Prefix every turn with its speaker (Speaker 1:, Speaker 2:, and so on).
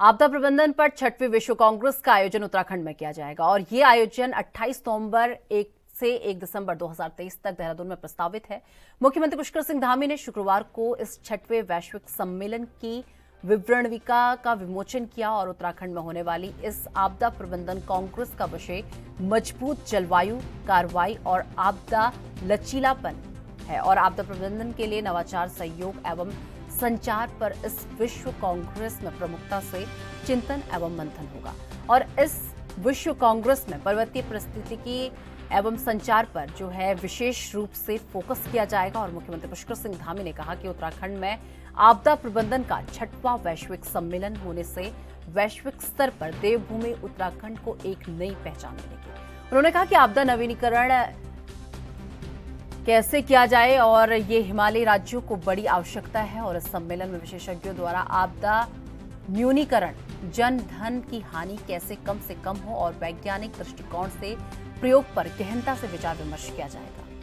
Speaker 1: आपदा प्रबंधन पर छठवीं विश्व कांग्रेस का आयोजन उत्तराखंड में किया जाएगा और ये आयोजन 28 नवंबर एक से 1 दिसंबर 2023 तक देहरादून में प्रस्तावित है। मुख्यमंत्री पुष्कर सिंह धामी ने शुक्रवार को इस छठवें वैश्विक सम्मेलन की विवरणविका का विमोचन किया और उत्तराखंड में होने वाली इस आपदा प्रबंधन कांग्रेस का विषय मज़बूत जलवायु, कार्रवाई और आपदा लचीलापन है और आपदा प्रबंधन के लिए नवाचार सहयोग एवं संचार पर इस विश्व कांग्रेस में प्रमुखता से चिंतन एवं मंथन होगा। और इस विश्व कांग्रेस में पर्वतीय परिस्थितिकी एवं संचार पर जो है विशेष रूप से फोकस किया जाएगा। और मुख्यमंत्री पुष्कर सिंह धामी ने कहा कि उत्तराखंड में आपदा प्रबंधन का छठवां वैश्विक सम्मेलन होने से वैश्विक स्तर पर देवभूमि उत्तराखंड को एक नई पहचान मिलेगी। उन्होंने कहा कि आपदा नवीनीकरण कैसे किया जाए और ये हिमालयी राज्यों को बड़ी आवश्यकता है और इस सम्मेलन में विशेषज्ञों द्वारा आपदा न्यूनीकरण जन धन की हानि कैसे कम से कम हो और वैज्ञानिक दृष्टिकोण से प्रयोग पर गहनता से विचार विमर्श किया जाएगा।